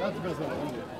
Obrigado, Casal.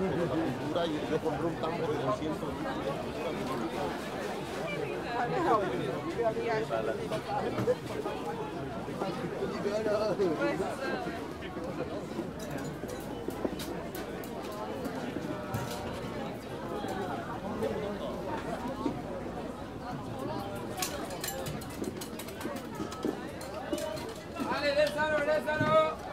por la pintura y yo compré un tambo de 200 Pues, Dale, désalo, désalo.